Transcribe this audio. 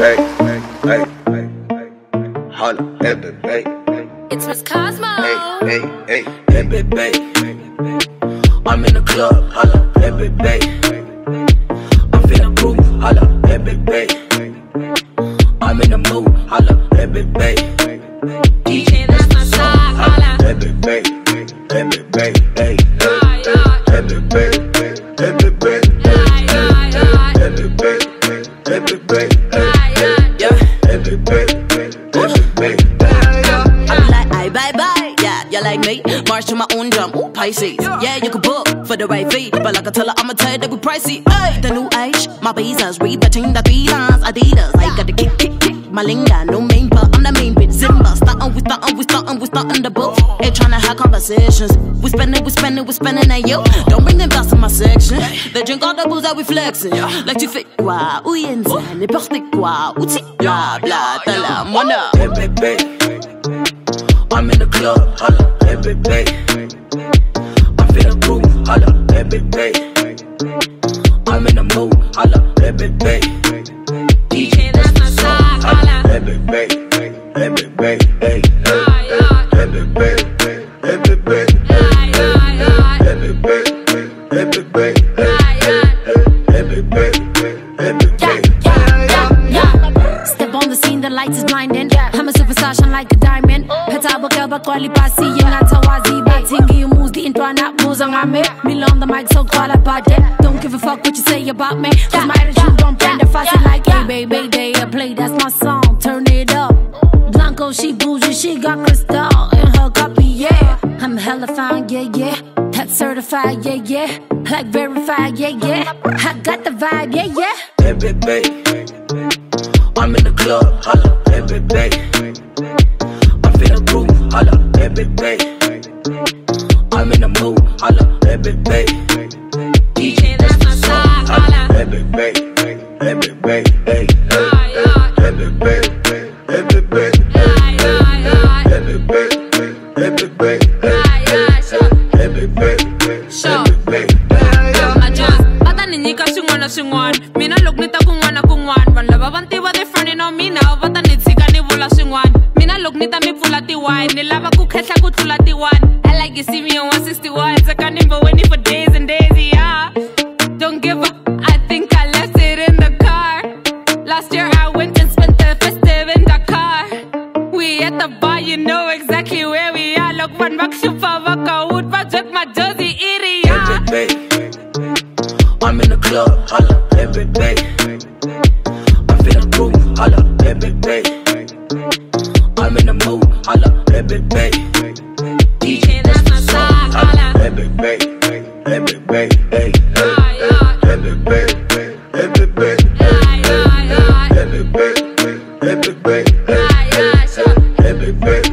Hey, hey, hey, hey, hey. Holla, baby, baby. It's MsCosmo. Hey, hey, hey, baby, baby. I'm in the club, holla, baby, baby. I'm feeling groove, holla, baby, baby. I'm in the mood, holla, baby, baby. DJ, that's my side, holla. Baby, baby, baby, baby, March to my own drum. Ooh, Pisces. Yeah, you can book for the right fee. But like I tell her, I'ma tell you that we pricey. Hey, the new age, my visas. Read between the three lines. Adidas. I got the kick, kick, kick. My linga, no main, but I'm the main bit. Zimba. Startin', we startin', we startin', we startin' the book. Ain't tryna have conversations. We spendin', we spendin', we spendin' at you. Don't bring them down to my section. They drink all the booze that we flexin'. Like tu fais quoi? Où y'a n'importe quoi? Où tu bla bla, t'as la monnaie. I'm in the club, holla, baby, baby. I'm feeling groove, holla, baby, baby. I'm in the mood, holla, baby, baby. DJ, that's my side, holla. Baby, baby, baby, baby, hey, Pasi, yena tawazi batingi umuzi intwana. Me on the mic, so call about. Don't give a fuck what you say about me. Cause my attitude don't bend the fussy like hey baby, a play. That's my song, turn it up. Blanco, she bougie, she got crystal in her copy, yeah. I'm hella fine, yeah, yeah. Head certified, yeah, yeah. Like verified, yeah, yeah. I got the vibe, yeah, yeah. baby, baby. I'm in the club, holla, baby, baby. I'm in the mood, holla, baby, baby. DJ, that's my side, holla. baby, baby, baby, baby, hey, Yeah, yeah. baby, baby, baby, baby, Yeah, yeah, yeah. baby, baby, baby, baby, Yeah, yeah, sure. baby, baby, baby, baby. Adjust. Ata ni nyika swin'wana na swin'wana mina loko ni ta kun'wana na kun'wana vanhu lava va ntiva they fronting on me now va ta ni tshika ni vula swin'wana mina loko ni ta mi pfula ti-wine ni lava ku ku tlula I like you see me on 161 seka ni waiting for days and days yeah. Don't give up. I think I left it in the car. Last year I went and spent the festive in Dakar we at the bar you know exactly where we are. Look, one va ku xupa va kawut va byek Madjozi i ri ya baby, baby. I'm in the club, holla, baby, baby. I'm feeling groove, holla, baby, baby. I'm in the mood, holla, Hey, big baby. Hey, big baby. Hey, hey, big baby. Hey, big baby. Hey, big baby. Hey, big baby. Hey, big baby.